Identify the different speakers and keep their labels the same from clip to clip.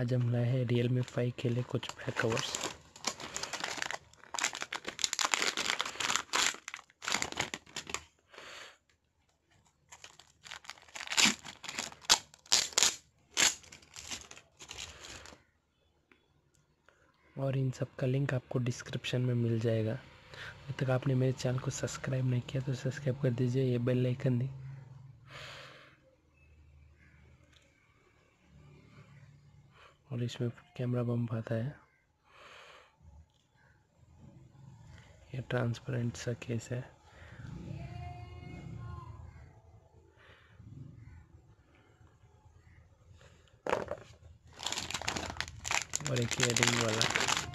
Speaker 1: आज हम लाए हैं रियल मी फाइव के लिए कुछ बैक कवर्स और इन सब का लिंक आपको डिस्क्रिप्शन में मिल जाएगा। अभी तक आपने मेरे चैनल को सब्सक्राइब नहीं किया तो सब्सक्राइब कर दीजिए, ये बेल आइकन दी और इसमें कैमरा बम्प आता है। ये ट्रांसपेरेंट सा केस है। और एक एडिंग वाला।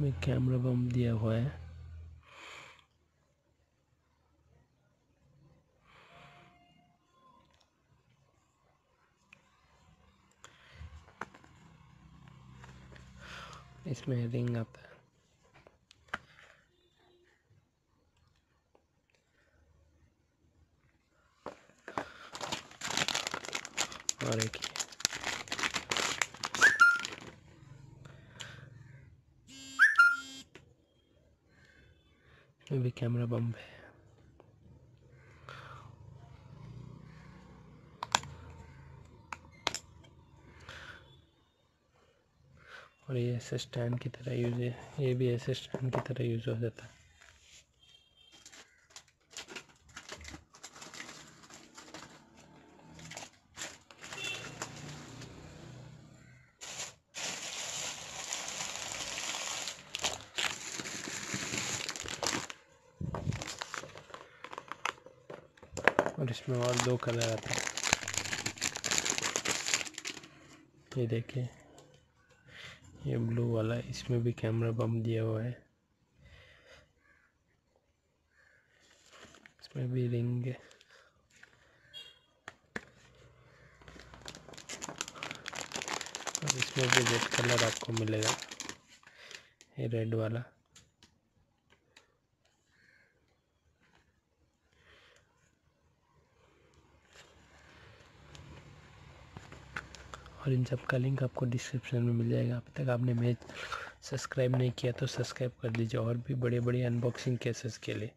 Speaker 1: इसमें कैमरा बम दिया हुआ है। इसमें रिंग आता है। और एक ये भी कैमरा बम्ब है। और ये ऐसे स्टैंड की तरह यूज़ है, ये भी ऐसे स्टैंड की तरह यूज़ हो जाता है। और इसमें और दो कलर आते हैं। ये देखिए, ये ब्लू वाला इसमें भी कैमरा बम दिया हुआ है। इसमें भी रिंग है। और इसमें भी रेड कलर आपको मिलेगा, ये रेड वाला। और इन सब का लिंक आपको डिस्क्रिप्शन में मिल जाएगा। अभी तक आपने मेरे सब्सक्राइब नहीं किया तो सब्सक्राइब कर लीजिए और भी बड़े बड़े अनबॉक्सिंग केसेस के लिए।